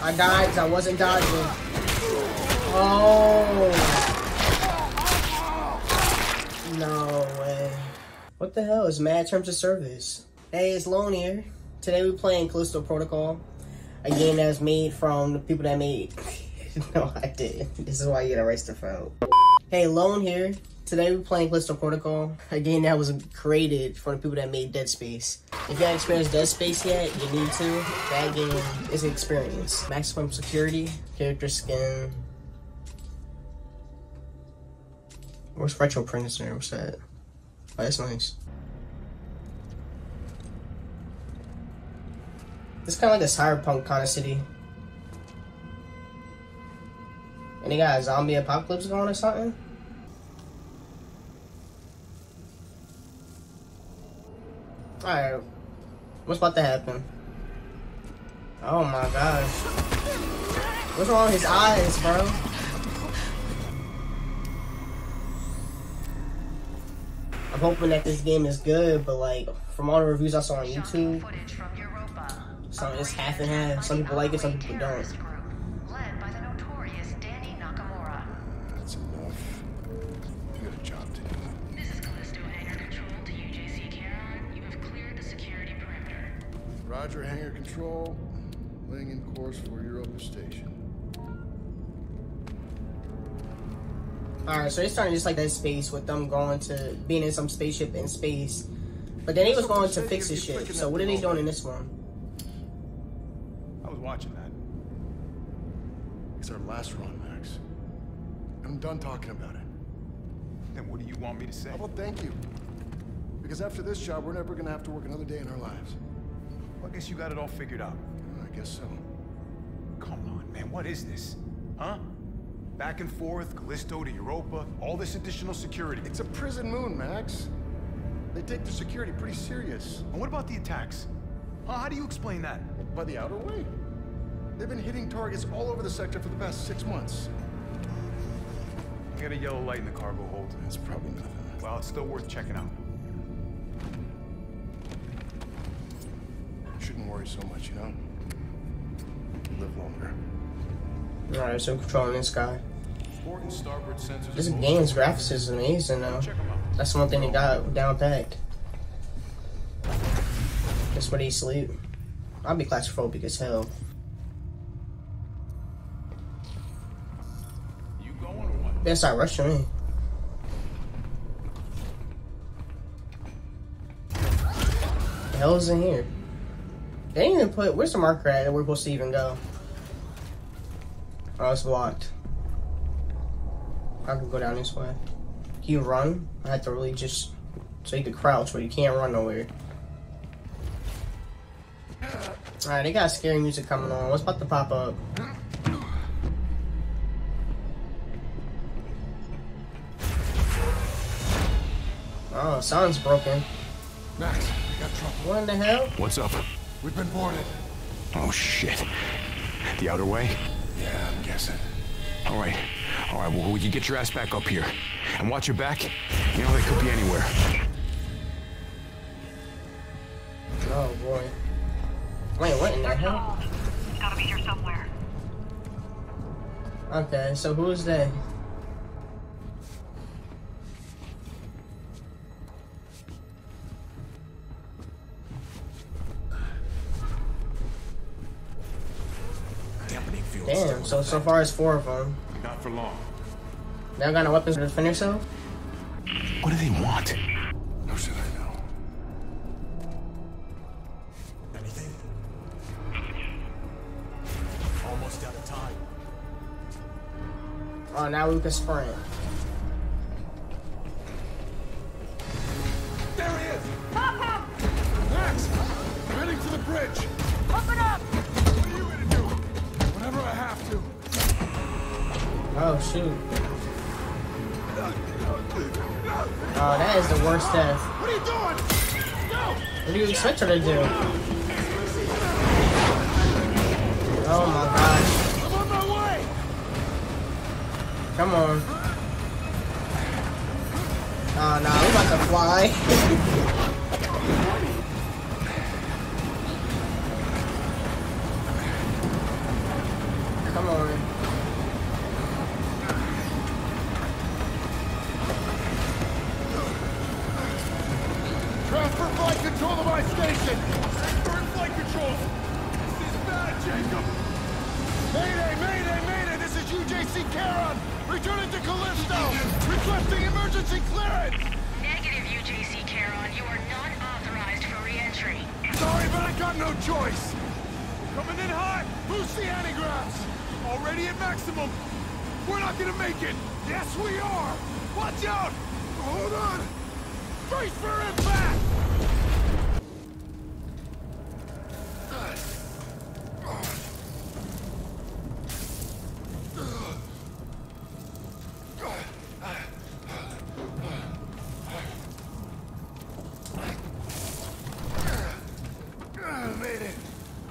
I died because I wasn't dodging. Oh. No way. What the hell is mad terms of service? Hey, it's Lone here. Today we're playing Callisto Protocol, a game that was made from the people that made. no, I didn't. This is why you get arrested for. Hey, Lone here. Today we're playing Callisto Protocol, a game that was created for the people that made Dead Space. If you haven't experienced Dead Space yet, you need to. That game is an experience. Maximum security, character skin. Where's Retro Prisoner? What's that? Oh, that's nice. It's kind of like a cyberpunk kind of city. And they got a zombie apocalypse going or something? Alright. What's about to happen? Oh my gosh. What's wrong with his eyes, bro? I'm hoping that this game is good, but like, from all the reviews I saw on YouTube, some it's half and half. Some people like it, some people don't. Roger, hangar control. Laying in course for Europa Station. Alright, so they started just like that space with them going to being in some spaceship in space. But then he was going to fix his ship. So what are they doing in this one? I was watching that. It's our last run, Max. I'm done talking about it. Then what do you want me to say? How about thank you? Because after this job, we're never gonna have to work another day in our lives. I guess you got it all figured out. I guess so. Come on, man. What is this? Huh? Back and forth, Callisto to Europa, all this additional security. It's a prison moon, Max. They take their security pretty serious. And what about the attacks? Huh? How do you explain that? By the outer way. They've been hitting targets all over the sector for the past six months. I got a yellow light in the cargo hold. That's probably nothing. Well, it's still worth checking out. So much, you know? Live longer. Alright, so controlling this guy. Port and starboard sensors. This are game's graphics is amazing though. Check 'em out. That's one thing they got down packed. That's where they sleep. I'll be claustrophobic as hell. You going or what? They start rushing me. The hell is in here? They didn't even put where's the marker at that we're supposed to even go? Oh, it's blocked. I can go down this way. Can you run? I have to really just so you could crouch, but you can't run nowhere. Alright, they got scary music coming on. What's about to pop up? Oh, sound's broken. Max, we got trouble. What in the hell? What's up? We've been boarded. Oh, shit. The outer way? Yeah, I'm guessing. All right. All right, well, you get your ass back up here. And watch your back. You know, they could be anywhere. Oh boy. Wait, what in the hell? It's gotta be here somewhere. Okay, so who is they? Damn, so so far it's four of them. Not for long. They all got no weapons to defend yourself? What do they want? No should I know? Anything? Almost out of time. Oh, now we can sprint. What her to do? Oh my gosh. Come on. Oh no, we about to fly. Come on.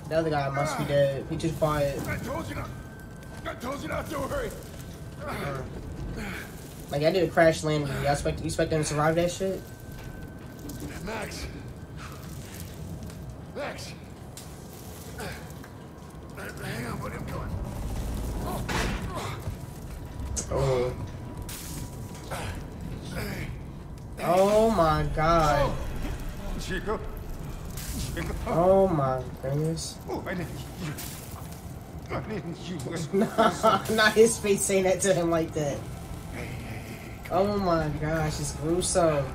The other guy must be dead. He too quiet. I told you not. I told you not to worry. Like I did a crash landing. You expect you expect them to survive that shit? Max. Max. Hang on, buddy. I'm coming. Oh. Oh my god. Chico? Oh my goodness. Oh, I didn't you. I didn't you. Not his face saying that to him like that. Oh my gosh, it's gruesome.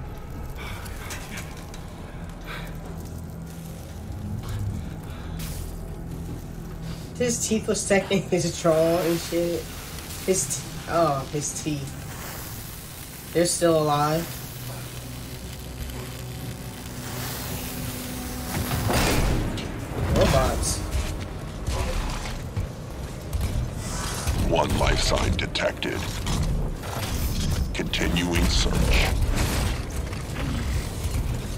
His teeth was stacking his jaw and shit. His oh, his teeth. They're still alive. One life sign detected. Continuing search.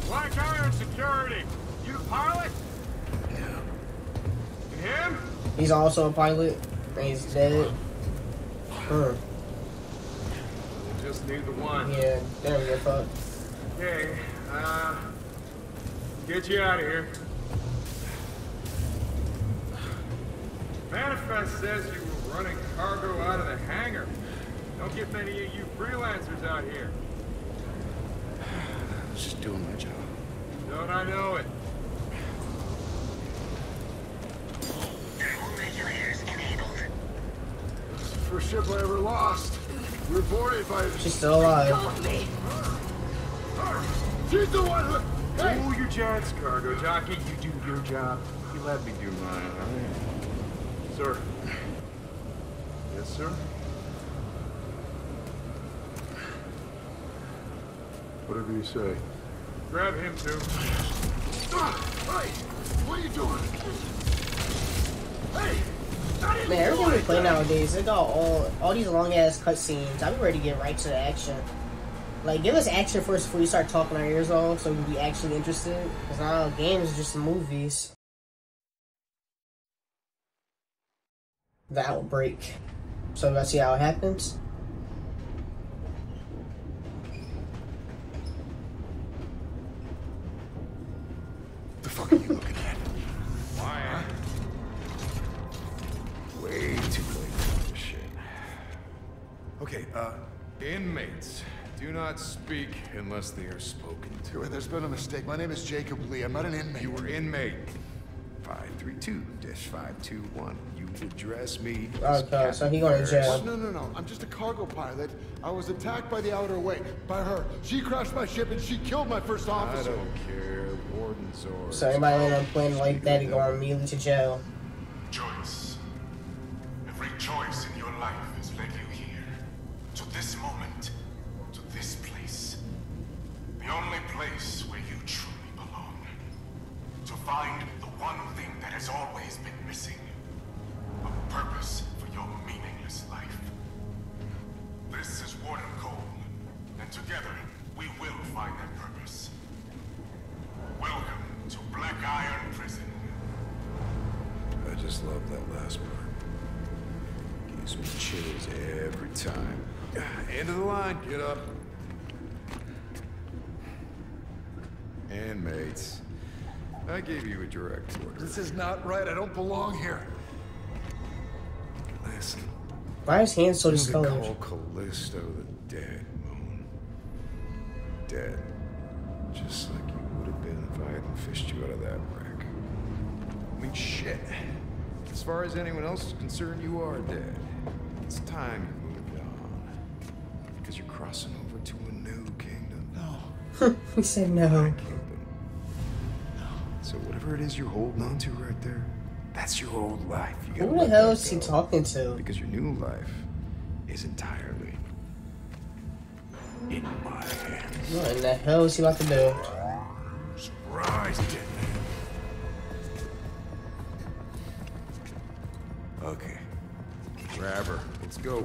Black Iron Security! You the pilot? Yeah. Him? He's also a pilot. He's dead. Hmm. Just need the one. Yeah, there we go, fuck. Okay, uh... Get you out of here. Manifest says you were running cargo out of the hangar. Don't get many of you freelancers out here. I was Just doing my job. Don't I know it? Thermal regulators enabled. First ship I ever lost. We were boarded by. She's still alive. She's the one who. Hey! Cool your jets, cargo jockey. You do your job. You let me do mine, alright? Sir. Yes, sir? Whatever you say. Grab him, too. Ah, hey! What are you doing? Hey! I didn't Man, do everything we play nowadays, they got all all these long ass cutscenes. I'm ready to get right to the action. Like, give us action first before you start talking our ears off, so we can be actually interested. Cause now games are just movies. The outbreak. So let's see how it happens. The fuck are you looking at? Why? Way too late for this shit. Okay, uh, Inmates, do not speak unless they are spoken to. there's been a mistake. My name is Jacob Lee. I'm not an inmate. You were inmate. 532-521. You address me as Okay, so he going to jail. No, no, no. I'm just a cargo pilot. I was attacked by the Outer Way, by her. She crashed my ship and she killed my first officer. I officer. don't care. Warden's orders. So anybody end up playing like that, he going immediately to jail. Choice. Direct order. This is not right. I don't belong here. Listen, Why is his hand so you know they discolored? call Callisto the dead, Moon. Dead. Just like you would have been if I hadn't fished you out of that wreck. I mean, shit. As far as anyone else is concerned, you are dead. It's time you moved on. Because you're crossing over to a new kingdom. No. he said no. Whatever it is you're holding on to right there, that's your old life. You Who the hell is he talking to? Because your new life is entirely in my hands. What in the hell is he about to do? Surprise. Okay. Grab her. Let's go.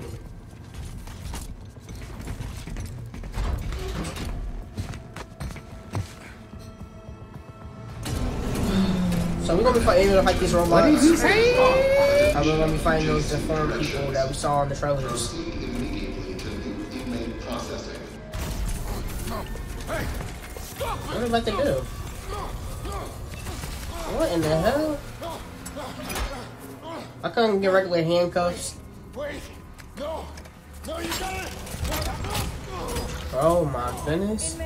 So we're gonna be fighting to fight these robots. What did he say? And we're gonna be fighting those deformed people that we saw in the trailers. What are they about to do? What in the hell? I couldn't get regular handcuffs. Wait! No! No, you got it! Oh my goodness.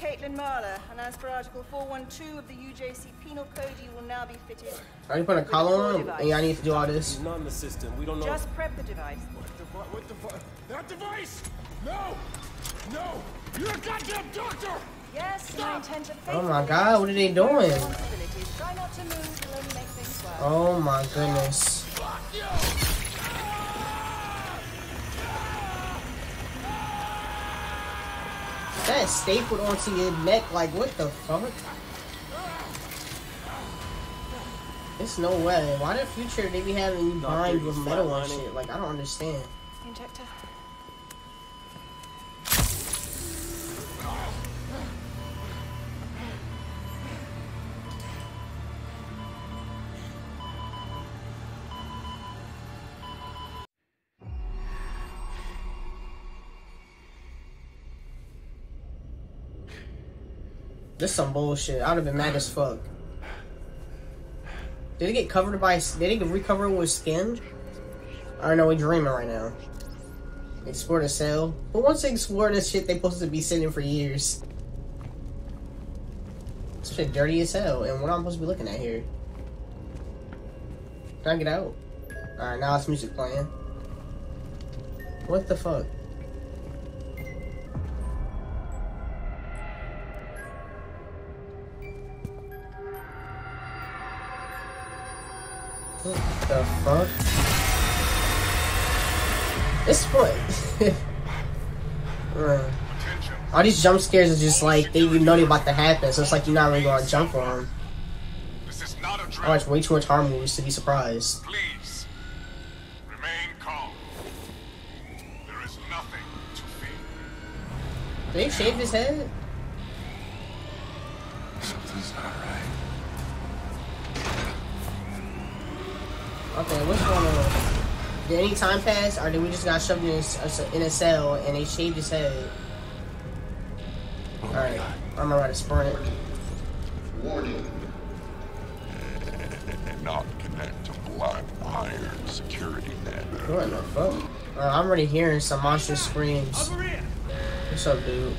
Caitlin Marler, and as per Article 412 of the UJC Penal Code, you will now be fitted. Are you putting a collar on him? And y'all need to do all this. Not in the system. We don't know. Just prep the device. What the fu- What the That device! No! No! You're a goddamn doctor! Yes, and I intend to Oh my God, what are they doing? Try not to move, make worse. Oh my goodness. That stapled onto your neck, like what the fuck? It's no way. Why the future they be having you bind with metal and shit? Like I don't understand. Injector. This some bullshit. I'd have been mad as fuck. Did it get covered by? Did it get recovered with skin? I don't know. We dreaming right now. Explore the cell. Who wants to explore this shit they supposed to be sitting for years? This shit dirty as hell. And what am I'm supposed to be looking at here? Can I get out? Alright, now it's music playing. What the fuck? What the fuck? This point. Uh, All these jump scares are just like they you know they're about to happen, so it's like you're not really gonna jump for them. This is not a I drill. watch way too much horror movies to be surprised. Please, remain calm. There is nothing to fear. Did they shave his head? Okay, what's going on? Did any time pass, or did we just got shoved in a, in a cell and they shaved his head? Alright, I'm gonna write a sprint. Not connect to Black Iron security net. What in the fuck? Uh, I'm already hearing some monstrous screams. What's up, dude?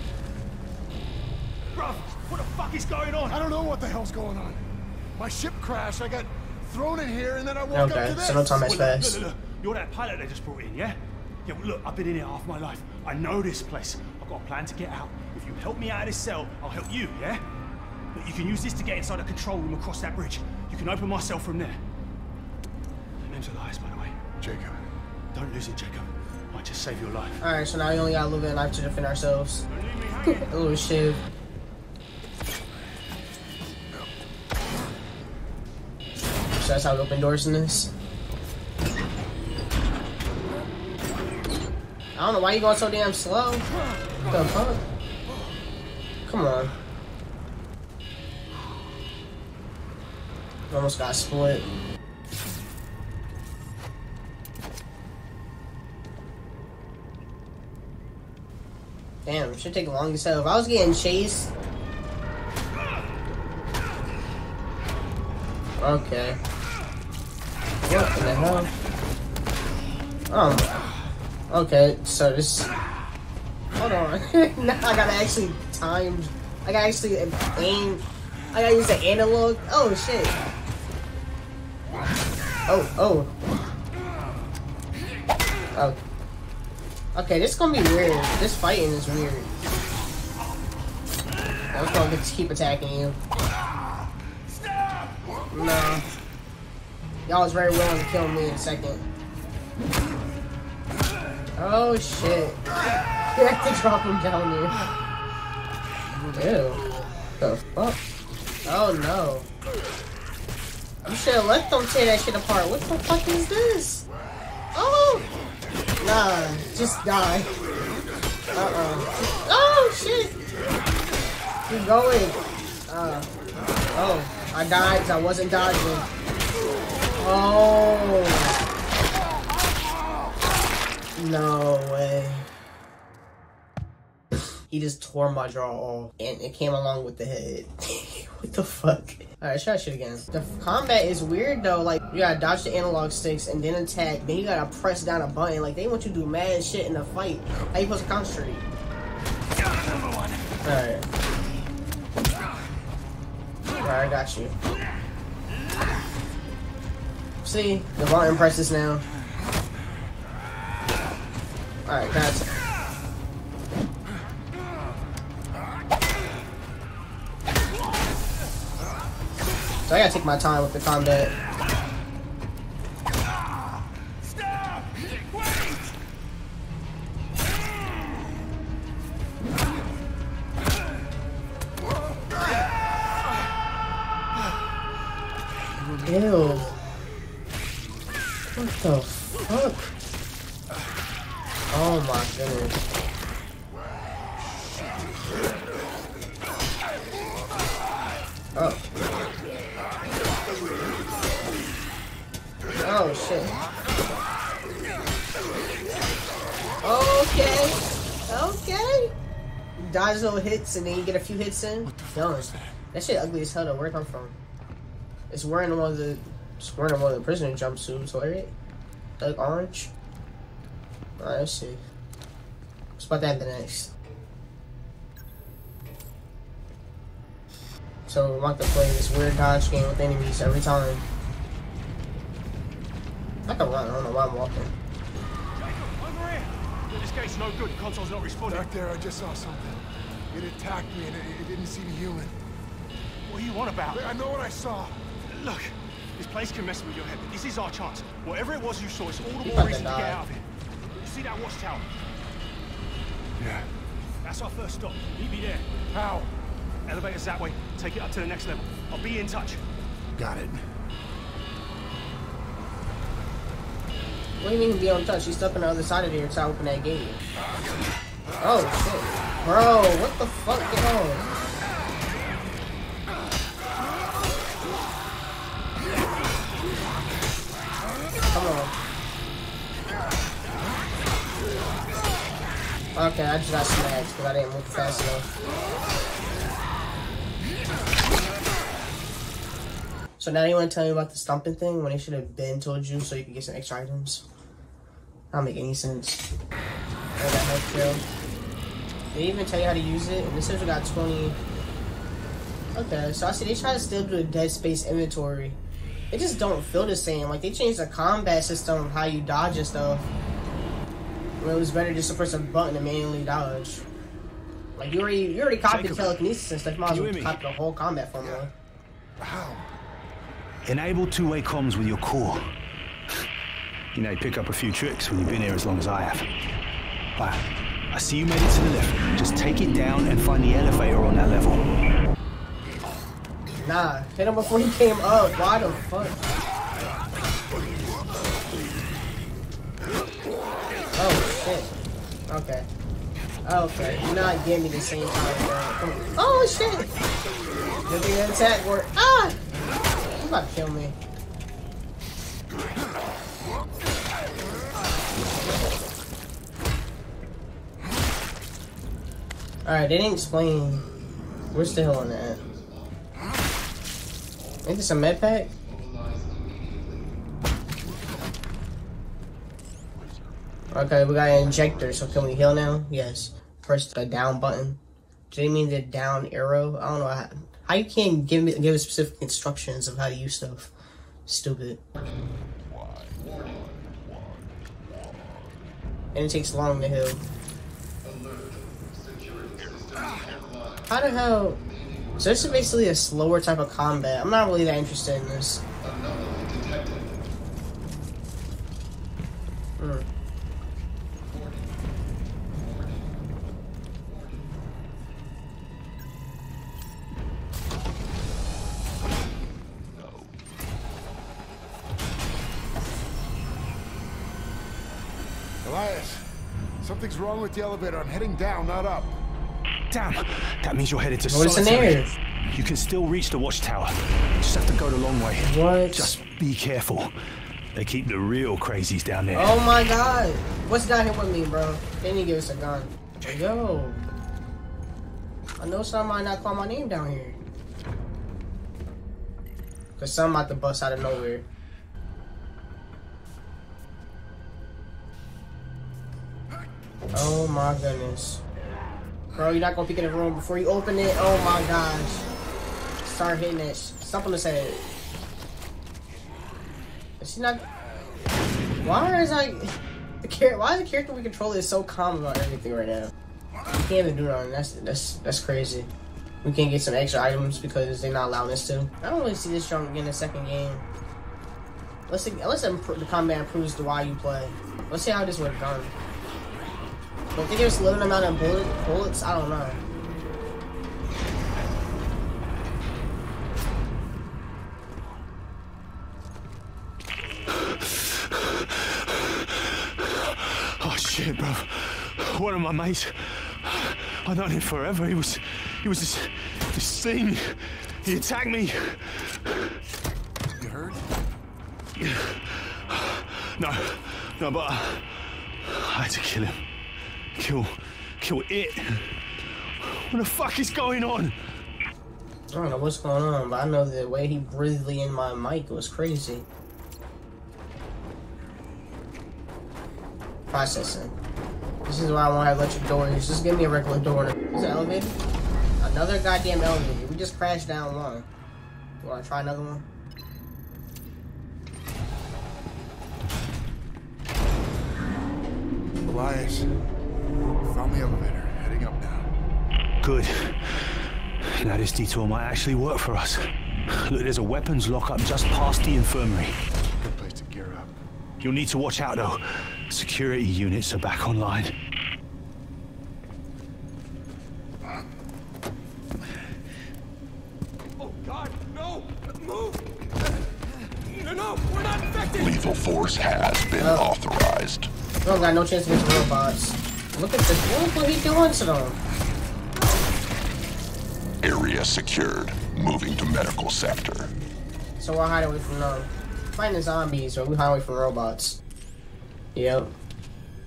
bruv. What the fuck is going on? I don't know what the hell's going on. My ship crashed, I got thrown in here, and then I woke up Okay, to this. so no time has Well, look, passed. look, look, look. You're that pilot they just brought in, yeah? Yeah, well, look, I've been in here half my life. I know this place. I've got a plan to get out. If you help me out of this cell, I'll help you, yeah? But you can use this to get inside the control room across that bridge. You can open my cell from there. My name's Elias, by the way. Jacob. Don't lose it, Jacob. Might just save your life. Alright, so now we only got a little bit of life to defend ourselves. Don't leave So that's how we open doors in this. I don't know why you going so damn slow. What the fuck? Come on. Almost got split. Damn, should take long as hell. If I was getting chased. Okay. What the hell? Um. Okay, so this. Hold on. now I gotta actually time. I gotta actually aim. I gotta use the analog. Oh shit. Oh, oh. Oh. Okay, this is gonna be weird. This fighting is weird. I'm gonna keep attacking you. No. Y'all was very willing to kill me in a second. Oh shit. You have to drop him down there. Ew. The fuck? Oh no. You should have let them tear that shit apart. What the fuck is this? Oh! Nah, just die. Uh-uh. Oh shit! Keep going. Uh, oh. I died I wasn't dodging. Oh. No way. he just tore my jaw off and it came along with the head. what the fuck? Alright, try shit again. The combat is weird though. Like, you gotta dodge the analog sticks and then attack. Then you gotta press down a button. Like, they want you to do mad shit in the fight. How you supposed to concentrate? Alright. Alright, I got you. See? The button presses now. Alright, guys. So I gotta take my time with the combat. Ew. The fuck? Oh my goodness. Oh. Oh shit. Okay. Okay. Dodge little hits and then you get a few hits in. Done. That shit ugly as hell though. Where it come from? It's wearing one of the it's wearing one of the prisoner jumpsuits, right? Like orange. Alright, let's see. What's about that the next? So we want to play this weird dodge game with enemies every time. I can run, I don't know why I'm walking. Jacob, Over here! This gate's no good. Console's not responding. Back there, I just saw something. It attacked me and it, it didn't seem human. What are you on about? I know what I saw. Look, this place can mess with your head, but this is our chance. Whatever it was you saw, it's all the more reason to get out of here. You see that watchtower? Yeah. That's our first stop. Meet me there. How? Elevator's that way. Take it up to the next level. I'll be in touch. Got it. What do you mean be on touch? He's stuck on the other side of there to open that gate. Oh shit. Bro, what the fuck? Get on. I just got smacked because I didn't move fast enough. So now you want to tell me about the stumping thing when they should have been told you so you could get some extra items? That don't make any sense. They even tell you how to use it, and this says we got 20. Okay, so I see they try to still do a dead space inventory. It just don't feel the same. Like they changed the combat system how you dodge and stuff. Where it was better just to press a button and manually dodge. Like you already you already copied Jacob, telekinesis and stuff. You might as you well copy the whole combat formula. How? Enable two-way comms with your core. You know, you pick up a few tricks when you've been here as long as I have. Right. I see you made it to the left. Just take it down and find the elevator on that level. Nah, hit him before he came up. Why the fuck? Okay. Okay, not getting me the same on. Oh shit! Good thing attack worked. Ah! You about to kill me. Alright, they didn't explain. Where's the hell on that? Ain't this a med pack? Okay, we got an injector, so can we heal now? Yes. Press the down button. Do you mean the down arrow? I don't know how, how you can't give me give specific instructions of how to use stuff. Stupid. And it takes long to heal. How the hell? So this is basically a slower type of combat. I'm not really that interested in this. Something's wrong with the elevator. I'm heading down, not up. Damn, that means you're headed to What's in solitary. there? You can still reach the watchtower. Just have to go the long way. What? Just be careful. They keep the real crazies down there. Oh my god. What's down here with me, bro? They need to give us a gun. Yo. I know some might not call my name down here. Cause some about to bust out of nowhere. Oh my goodness. Bro, you're not gonna peek in the room before you open it? Oh my gosh. Start hitting it. Something to say. Is she not... Why is like... The char- why is the character we control is so calm about everything right now? We can't even do nothing. That's that's that's crazy. We can't get some extra items because they're not allowing us to. I don't really see this strong again in the second game. Let's see, unless the combat improves the while you play. Let's see how this would have gone. But if they give us a limited amount of bullet bullets, I don't know. Oh shit, bro. One of my mates. I've known him forever. He was, he was this, this thing. He attacked me. You hurt? No, no, but I, I had to kill him. Kill, kill it. What the fuck is going on? I don't know what's going on, but I know the way he breathed in my mic was crazy. Processing. This is why I want to electric doors. Just give me a regular door. Is it an elevator? Another goddamn elevator. We just crashed down one. You want to try another one? Elias, found the elevator. Heading up now. Good. Now this detour might actually work for us. Look, there's a weapons lockup just past the infirmary. Good place to gear up. You'll need to watch out though. Security units are back online. Oh God, no! Move! No, no, we're not infected! Lethal force has been Oh. authorized. Oh, we don't got no chance against robots. Look at this. What he doing to them. Area secured. Moving to medical sector. So we're hiding away from them. Fighting zombies, or we hide away from robots. Yep.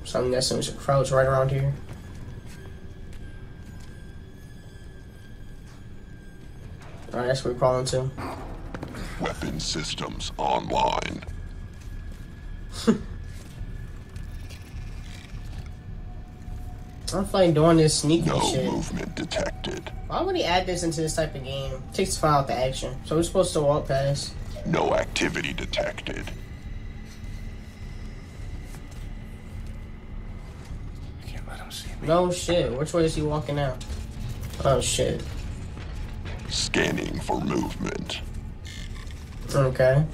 So I'm guessing should crouch right around here. Alright, that's where we're crawling to. Weapon systems online. I'm fine doing this sneaky No shit. movement detected. Why would he add this into this type of game? takes far out the action. So we're supposed to walk past. No activity detected. Can't let him see me. No shit. Which way is he walking out? Oh shit. Scanning for movement. Okay.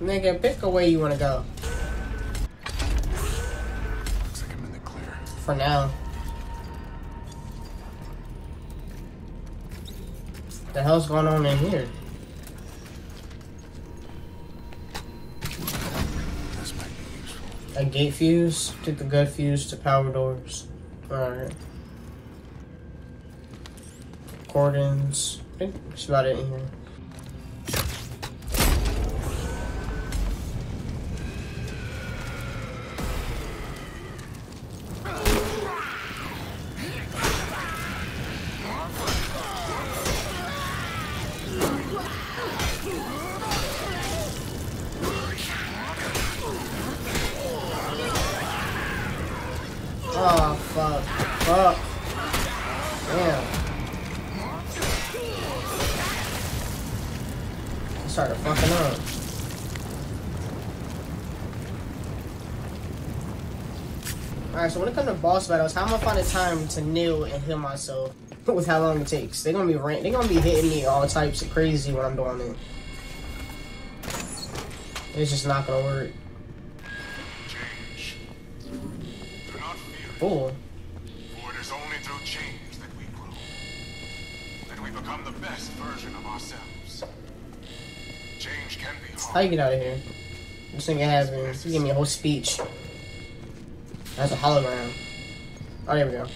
Nigga, pick a way you wanna go. For now. The hell's going on in here? This might be useful. A gate fuse? Took the good fuse to power doors. Alright. Cordons. I think that's about it in here. Alright, so when it comes to boss battles, how am I gonna find the time to kneel and heal myself with how long it takes? They're gonna be ran- they're gonna be hitting me all types of crazy when I'm doing it. It's just not gonna work. Change. Do not fear Oh, for it is only through change that we grow. That we become the best version of ourselves. Change can be hard. how you get out of here? This nigga has me. He gave me a whole speech. That's a hologram. Oh, there we go.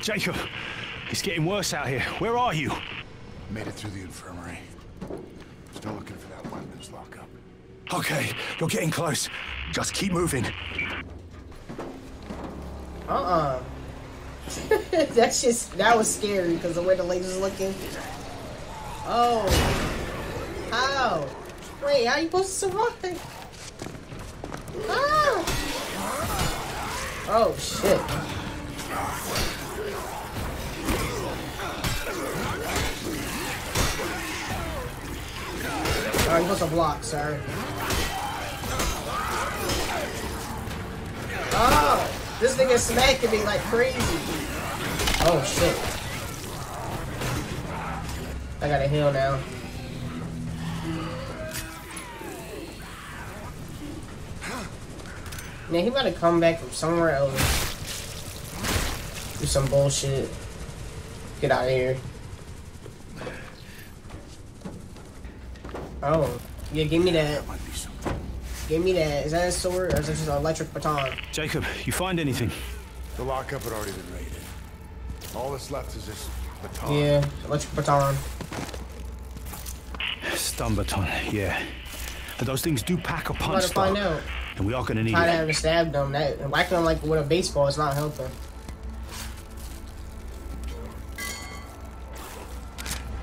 Jacob, it's getting worse out here. Where are you? Made it through the infirmary. Still looking for that weapons lockup. Okay, you're getting close. Just keep moving. Uh-uh. That's just that was scary because the way the laser's looking. Oh. How? Wait, how you supposed to survive? Ah! Oh shit. Alright, you supposed to block, sir. This nigga smacking me like crazy. Oh shit. I gotta heal now. Man, he to come back from somewhere else. Do some bullshit. Get out of here. Oh. Yeah, give me that. Might. Give me that. Is that a sword or is that just an electric baton? Jacob, you find anything? The lockup had already been raided. All that's left is this baton. Yeah, electric baton. Stun baton, yeah. But those things do pack a I'm punch, about to find though. out. And we are gonna need Try to it. have to stab them. That whacking them like with a baseball is not helping.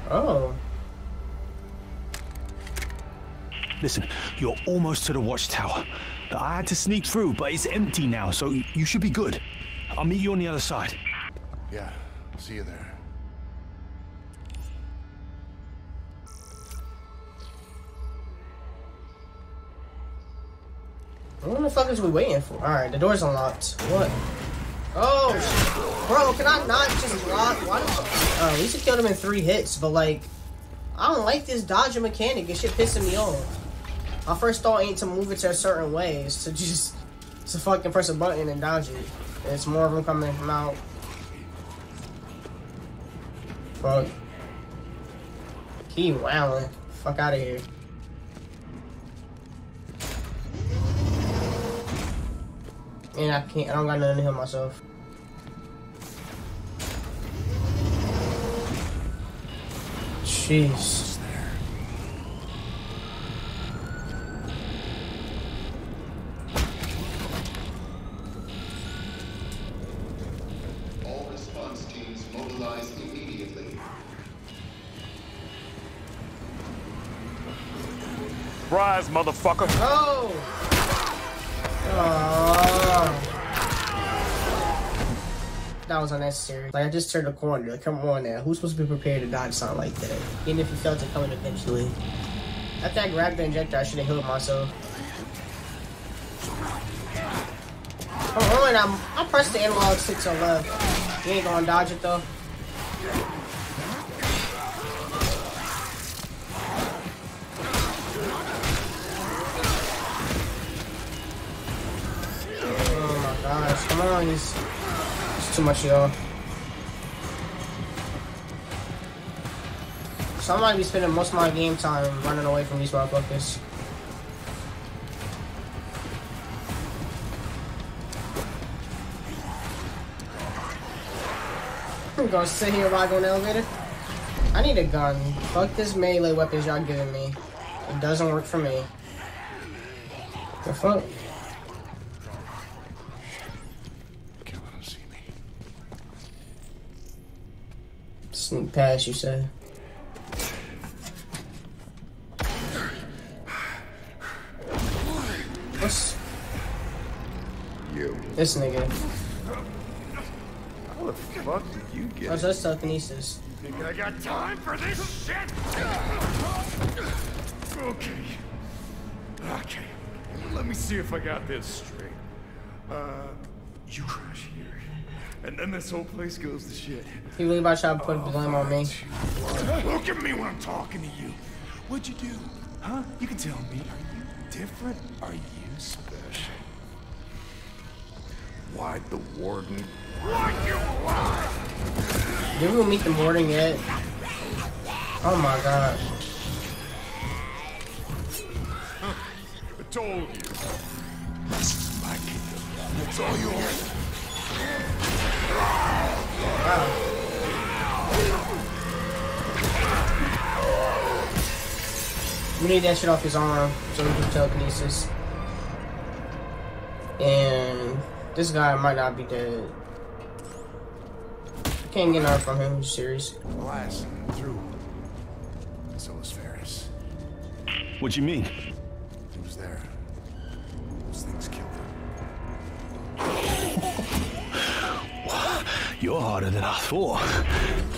Oh. Listen, you're almost to the watchtower. I had to sneak through, but it's empty now, so you should be good. I'll meet you on the other side. Yeah, see you there. What the fuck is we waiting for? Alright, the door's unlocked. What? Oh, bro, can I not just lock? Why don't uh, at least it killed him in three hits, but like, I don't like this dodging mechanic. This shit pissing me off. My first thought ain't to move it to a certain way. It's to just to fucking press a button and dodge it. It's more of them coming from out. Fuck. Keep wowing. Fuck out of here. And I can't. I don't got nothing to heal myself. Jeez. Rise, motherfucker. Oh. Aww. That was unnecessary. Like I just turned the corner. Like, come on now. Who's supposed to be prepared to dodge something like that? Even if you felt it coming eventually. After I grabbed the injector, I should have healed myself. Come on, I'm, I pressed the analog stick to left. You ain't gonna dodge it though. It's too much y'all. So I might be spending most of my game time running away from these motherfuckers. I'm gonna sit here while I go in the elevator. I need a gun. Fuck this melee weapons y'all giving me. It doesn't work for me. The fuck? Can't let him see me. Sneak past, you said. What's you? This nigga. How the fuck did you get? So that's telekinesis. Think I got time for this shit? Okay. Okay. Let me see if I got this straight. Uh, you crash here. And then this whole place goes to shit. He really about to put the blame on me. Oh, Look at me when I'm talking to you. What'd you do? Huh? You can tell me. Are you different? Are you special? Why'd the warden? Why'd you lie? Did we meet the warden yet? Oh my god. I told you. My kingdom. It's all yours. We need that shit off his arm so we can telekinesis. And this guy might not be dead. Can't get enough from him, serious. Glass through. So was Ferris. What you mean? Harder than I thought.